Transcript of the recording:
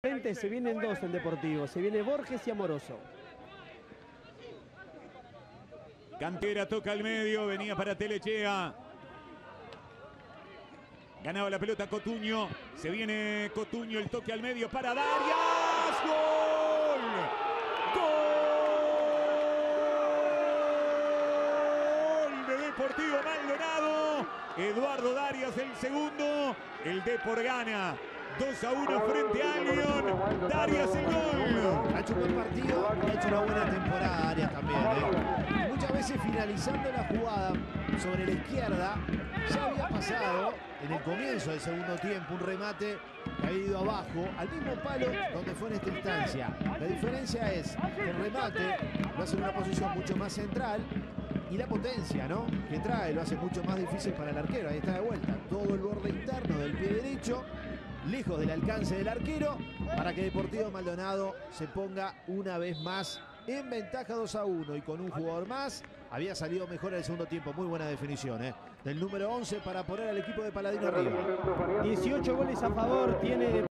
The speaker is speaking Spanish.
Frente se vienen dos en Deportivo, se viene Borges y Amoroso. Cantera toca al medio, venía para Telechea. Ganaba la pelota Cotuño. Se viene Cotuño, el toque al medio para Darias. ¡Gol! ¡Gol! De Deportivo Maldonado. Eduardo Darias el segundo. El Depor gana. 2 a 1 frente a Albion. Darias el gol. Ha hecho un buen partido y ha hecho una buena temporada Arias también. ¿eh? Muchas veces finalizando la jugada sobre la izquierda, ya había pasado en el comienzo del segundo tiempo un remate ido abajo, al mismo palo donde fue en esta instancia. La diferencia es que el remate lo hace en una posición mucho más central y la potencia ¿no? que trae lo hace mucho más difícil para el arquero. Ahí está de vuelta. Todo el borde interno del pie derecho lejos del alcance del arquero para que Deportivo Maldonado se ponga una vez más en ventaja 2 a 1 y con un jugador más había salido mejor el segundo tiempo. Muy buena definición ¿eh? del número 11 para poner al equipo de Paladino arriba. 18 goles a favor tiene